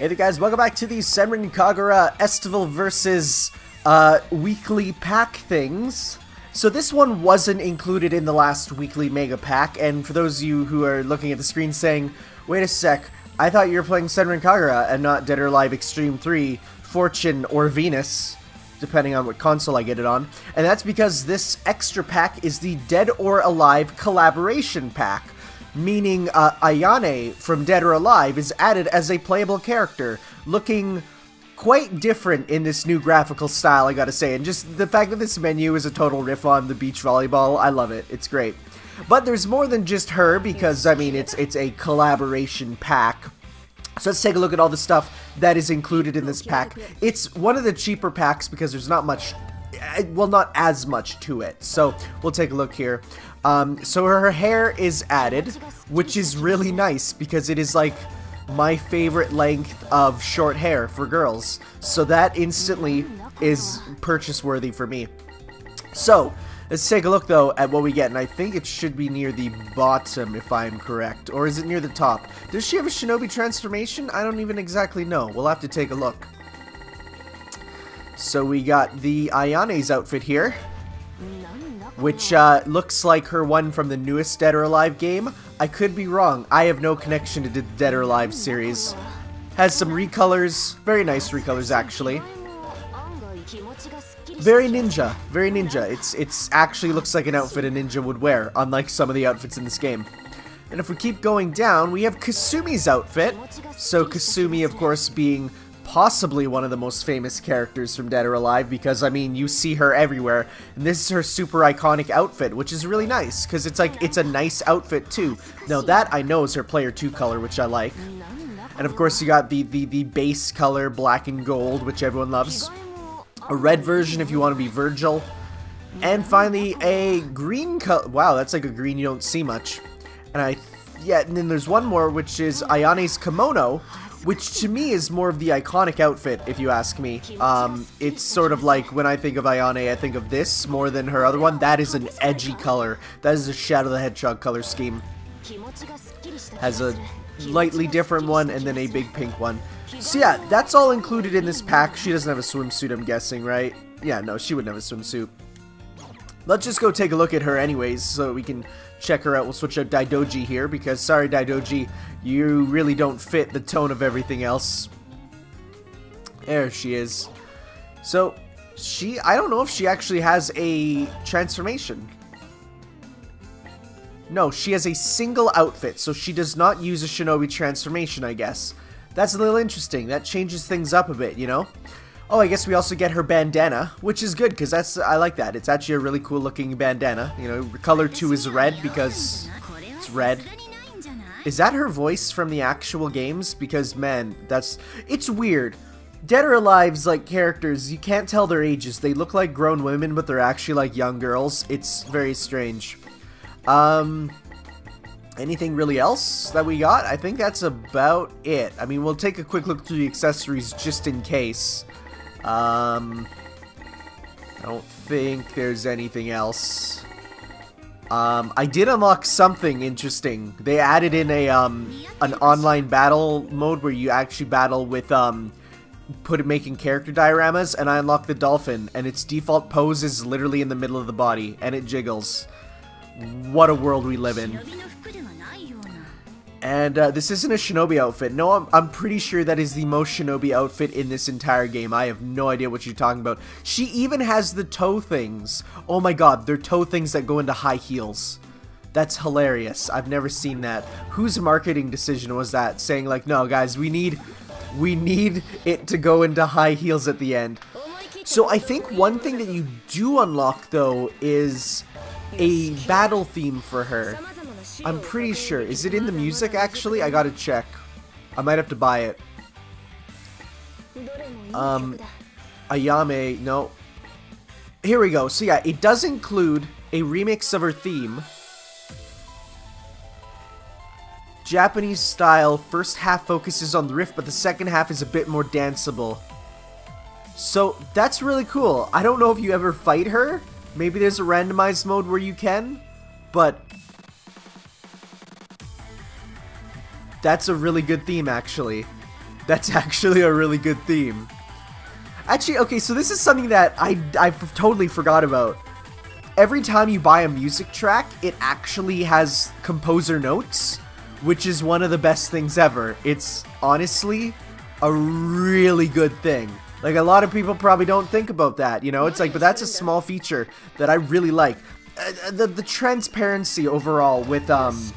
Hey guys, welcome back to the Senran Kagura Estival versus uh, weekly pack things. So this one wasn't included in the last weekly mega pack, and for those of you who are looking at the screen saying, wait a sec, I thought you were playing Senran Kagura and not Dead or Alive Extreme 3, Fortune, or Venus, depending on what console I get it on. And that's because this extra pack is the Dead or Alive collaboration pack meaning uh, Ayane from Dead or Alive is added as a playable character, looking quite different in this new graphical style, I gotta say. And just the fact that this menu is a total riff on the beach volleyball, I love it. It's great. But there's more than just her because, I mean, it's, it's a collaboration pack. So let's take a look at all the stuff that is included in this pack. It's one of the cheaper packs because there's not much well, not as much to it. So we'll take a look here. Um, so her hair is added, which is really nice because it is like my favorite length of short hair for girls. So that instantly is purchase worthy for me. So, let's take a look though at what we get, and I think it should be near the bottom if I'm correct. Or is it near the top? Does she have a shinobi transformation? I don't even exactly know. We'll have to take a look. So we got the Ayane's outfit here which uh, looks like her one from the newest Dead or Alive game. I could be wrong. I have no connection to the Dead or Alive series. Has some recolors, very nice recolors actually. Very ninja, very ninja. It's it's actually looks like an outfit a ninja would wear, unlike some of the outfits in this game. And if we keep going down, we have Kasumi's outfit. So Kasumi, of course, being possibly one of the most famous characters from Dead or Alive because, I mean, you see her everywhere. And this is her super iconic outfit, which is really nice because it's like, it's a nice outfit too. Now that I know is her player 2 color, which I like. And of course you got the, the, the base color, black and gold, which everyone loves. A red version if you want to be Virgil. And finally a green color. Wow, that's like a green you don't see much. And I, yeah, and then there's one more, which is Ayane's kimono, which to me is more of the iconic outfit, if you ask me. Um, it's sort of like when I think of Ayane, I think of this more than her other one. That is an edgy color. That is a Shadow the Hedgehog color scheme. Has a lightly different one and then a big pink one. So yeah, that's all included in this pack. She doesn't have a swimsuit, I'm guessing, right? Yeah, no, she wouldn't have a swimsuit. Let's just go take a look at her anyways, so we can check her out. We'll switch out Daidoji here, because sorry Daidoji, you really don't fit the tone of everything else. There she is. So, she, I don't know if she actually has a transformation. No, she has a single outfit, so she does not use a shinobi transformation, I guess. That's a little interesting. That changes things up a bit, you know? Oh, I guess we also get her bandana, which is good, because that's, I like that. It's actually a really cool looking bandana. You know, color 2 is red, because it's red. Is that her voice from the actual games? Because, man, that's... It's weird. Dead or Alive's, like, characters, you can't tell their ages. They look like grown women, but they're actually, like, young girls. It's very strange. Um... Anything really else that we got? I think that's about it. I mean, we'll take a quick look through the accessories just in case. Um... I don't think there's anything else. Um, I did unlock something interesting. They added in a um, an online battle mode where you actually battle with um, put making character dioramas, and I unlocked the dolphin, and its default pose is literally in the middle of the body, and it jiggles. What a world we live in. And uh, this isn't a shinobi outfit. No, I'm, I'm pretty sure that is the most shinobi outfit in this entire game. I have no idea what you're talking about. She even has the toe things. Oh my god, they're toe things that go into high heels. That's hilarious. I've never seen that. Whose marketing decision was that? Saying like, no guys, we need, we need it to go into high heels at the end. So I think one thing that you do unlock though is a battle theme for her. I'm pretty sure. Is it in the music, actually? I gotta check. I might have to buy it. Um, Ayame, no. Here we go. So yeah, it does include a remix of her theme. Japanese style, first half focuses on the riff, but the second half is a bit more danceable. So, that's really cool. I don't know if you ever fight her. Maybe there's a randomized mode where you can. But That's a really good theme, actually. That's actually a really good theme. Actually, okay, so this is something that I, I totally forgot about. Every time you buy a music track, it actually has composer notes, which is one of the best things ever. It's honestly a really good thing. Like, a lot of people probably don't think about that, you know? It's like, but that's a small feature that I really like. Uh, the, the transparency overall with um,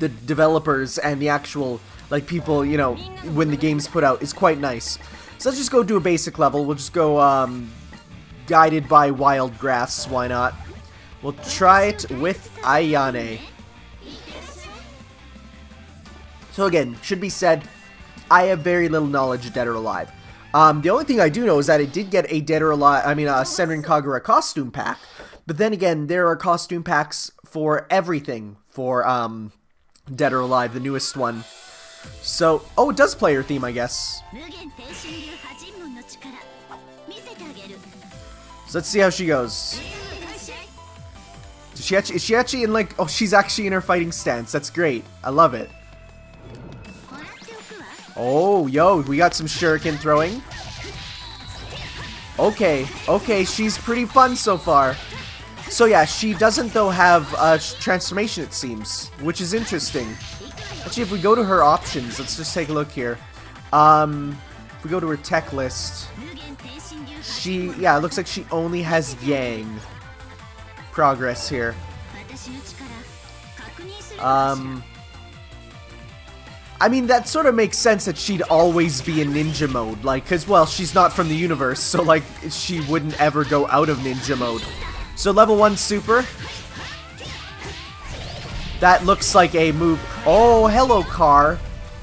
the developers and the actual, like, people, you know, when the game's put out is quite nice. So let's just go do a basic level. We'll just go um, guided by wild grass. Why not? We'll try it with Ayane. So again, should be said, I have very little knowledge of Dead or Alive. Um, the only thing I do know is that it did get a Dead or Alive, I mean, a Senran Kagura costume pack. But then again, there are costume packs for everything for um, Dead or Alive, the newest one. So, oh, it does play her theme, I guess. So let's see how she goes. Is she, actually, is she actually in like, oh, she's actually in her fighting stance. That's great. I love it. Oh, yo, we got some shuriken throwing. Okay, okay, she's pretty fun so far. So yeah, she doesn't though have a transformation it seems, which is interesting. Actually, if we go to her options, let's just take a look here. Um, if we go to her tech list, she, yeah, it looks like she only has Yang progress here. Um, I mean, that sort of makes sense that she'd always be in ninja mode, like, because, well, she's not from the universe, so, like, she wouldn't ever go out of ninja mode. So, level 1 super, that looks like a move. Oh, hello, car.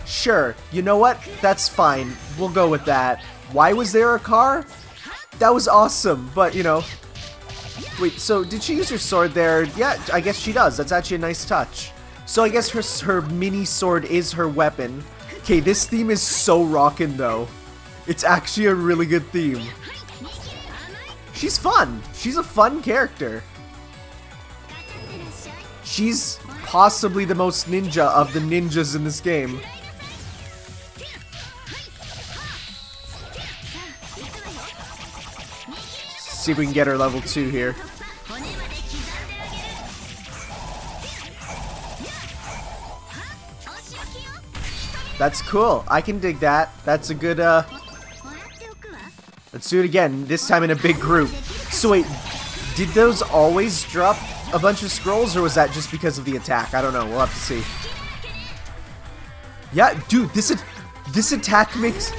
Sure, you know what? That's fine. We'll go with that. Why was there a car? That was awesome, but, you know. Wait, so did she use her sword there? Yeah, I guess she does. That's actually a nice touch. So I guess her, her mini sword is her weapon. Okay, this theme is so rockin' though. It's actually a really good theme. She's fun. She's a fun character. She's possibly the most ninja of the ninjas in this game. See if we can get her level 2 here. That's cool. I can dig that. That's a good, uh... Let's do it again, this time in a big group. So wait, did those always drop a bunch of scrolls, or was that just because of the attack? I don't know. We'll have to see. Yeah, dude, this this attack makes...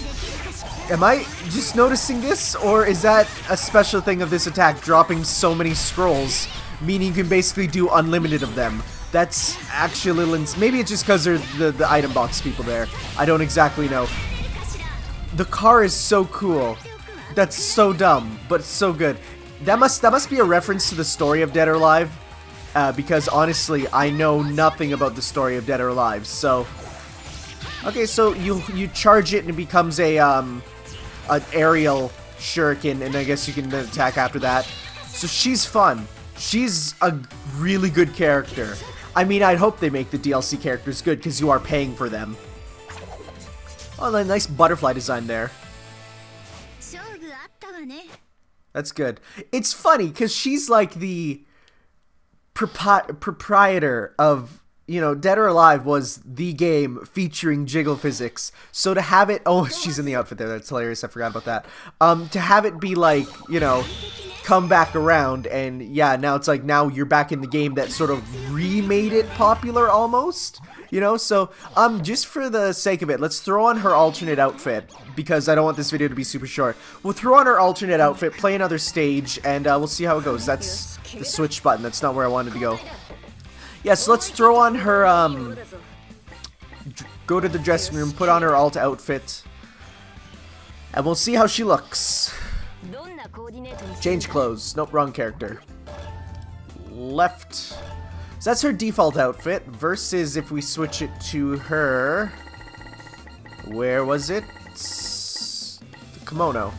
Am I just noticing this, or is that a special thing of this attack, dropping so many scrolls, meaning you can basically do unlimited of them? That's actually a little... Maybe it's just because they're the, the item box people there. I don't exactly know. The car is so cool. That's so dumb, but so good. That must that must be a reference to the story of Dead or Alive, uh, because honestly, I know nothing about the story of Dead or Alive. So, okay, so you you charge it and it becomes a um an aerial shuriken, and I guess you can attack after that. So she's fun. She's a really good character. I mean, I'd hope they make the DLC characters good because you are paying for them. Oh, nice butterfly design there. That's good. It's funny because she's like the proprietor of you know Dead or Alive was the game featuring jiggle physics. So to have it, oh, she's in the outfit there. That's hilarious. I forgot about that. Um, to have it be like you know come back around and yeah now it's like now you're back in the game that sort of remade it popular almost you know? So, um, just for the sake of it, let's throw on her alternate outfit, because I don't want this video to be super short. We'll throw on her alternate outfit, play another stage, and uh, we'll see how it goes. That's the switch button, that's not where I wanted to go. Yeah, so let's throw on her, um, go to the dressing room, put on her alt outfit, and we'll see how she looks. Change clothes. Nope, wrong character. Left so that's her default outfit, versus if we switch it to her... Where was it? The kimono.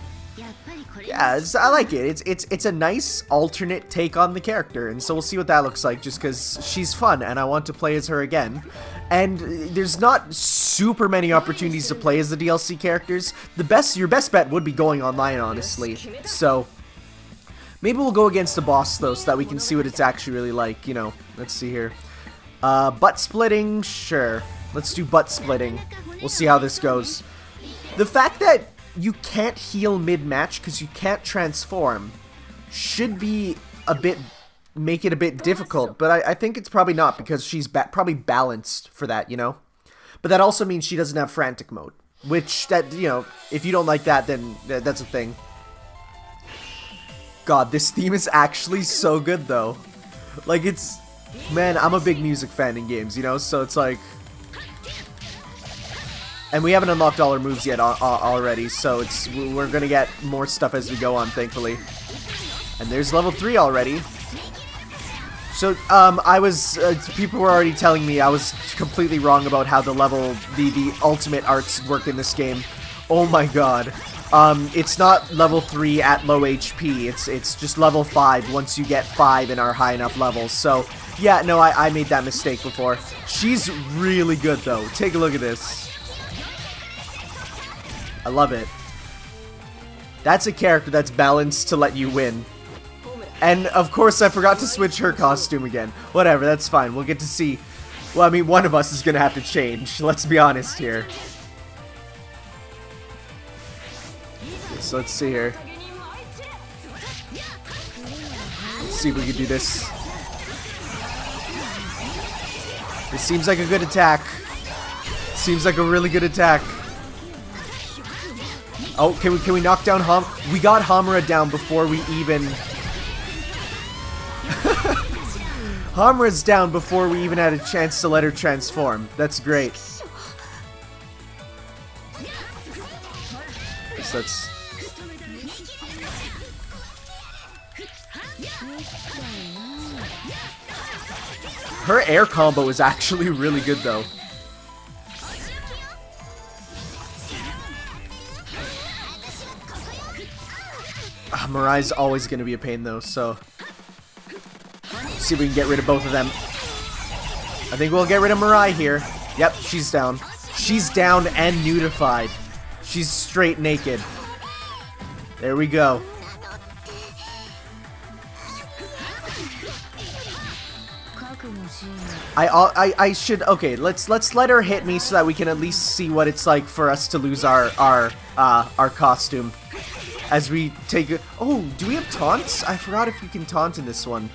Yeah, I like it. It's it's it's a nice alternate take on the character, and so we'll see what that looks like. Just because she's fun, and I want to play as her again. And there's not super many opportunities to play as the DLC characters. The best, your best bet would be going online, honestly. So maybe we'll go against a boss though, so that we can see what it's actually really like. You know, let's see here. Uh, butt splitting, sure. Let's do butt splitting. We'll see how this goes. The fact that you can't heal mid-match because you can't transform should be a bit make it a bit difficult, but I, I think it's probably not because she's ba probably balanced for that, you know? But that also means she doesn't have frantic mode, which that, you know, if you don't like that, then th that's a thing. God, this theme is actually so good though. Like it's, man, I'm a big music fan in games, you know, so it's like, and we haven't unlocked all our moves yet already, so it's we're gonna get more stuff as we go on, thankfully. And there's level 3 already. So, um, I was, uh, people were already telling me I was completely wrong about how the level, the, the ultimate arts work in this game. Oh my god. Um, it's not level 3 at low HP, it's, it's just level 5 once you get 5 in our high enough levels. So, yeah, no, I, I made that mistake before. She's really good, though. Take a look at this. I love it. That's a character that's balanced to let you win. And of course I forgot to switch her costume again. Whatever, that's fine. We'll get to see. Well, I mean, one of us is gonna have to change. Let's be honest here. Let's see here. Let's see if we can do this. This seems like a good attack. Seems like a really good attack. Oh, can we can we knock down Hom? We got Homura down before we even. Homura's down before we even had a chance to let her transform. That's great. So that's. Her air combo is actually really good though. Uh, Mirai's always going to be a pain though, so... see if we can get rid of both of them. I think we'll get rid of Mirai here. Yep, she's down. She's down and nudified. She's straight naked. There we go. I, I I should okay. Let's let's let her hit me so that we can at least see what it's like for us to lose our our uh, our costume as we take it. Oh, do we have taunts? I forgot if you can taunt in this one.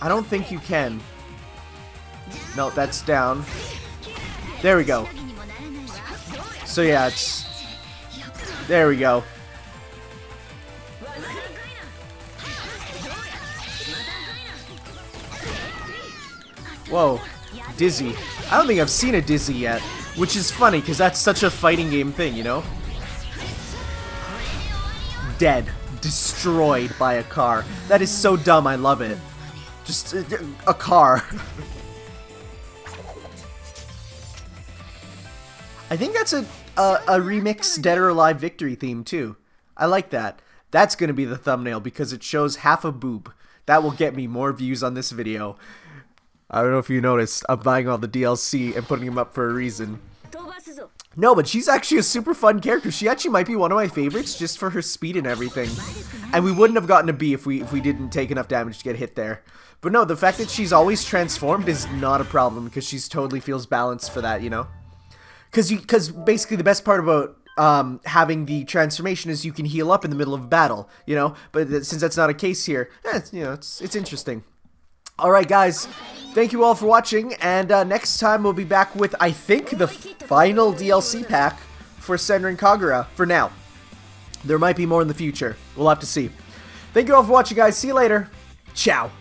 I don't think you can. No, that's down. There we go. So yeah, it's... There we go. Whoa. Dizzy. I don't think I've seen a Dizzy yet. Which is funny, because that's such a fighting game thing, you know? dead, destroyed by a car. That is so dumb, I love it. Just uh, a car. I think that's a, a, a remix Dead or Alive victory theme too. I like that. That's going to be the thumbnail because it shows half a boob. That will get me more views on this video. I don't know if you noticed, I'm buying all the DLC and putting them up for a reason. No, but she's actually a super fun character. She actually might be one of my favorites just for her speed and everything. And we wouldn't have gotten a B if we if we didn't take enough damage to get hit there. But no, the fact that she's always transformed is not a problem because she's totally feels balanced for that, you know? Because you because basically the best part about um, having the transformation is you can heal up in the middle of battle, you know? But since that's not a case here, eh, you know, it's, it's interesting. Alright guys, thank you all for watching, and uh, next time we'll be back with, I think, the final DLC pack for Senran Kagura, for now. There might be more in the future. We'll have to see. Thank you all for watching, guys. See you later. Ciao.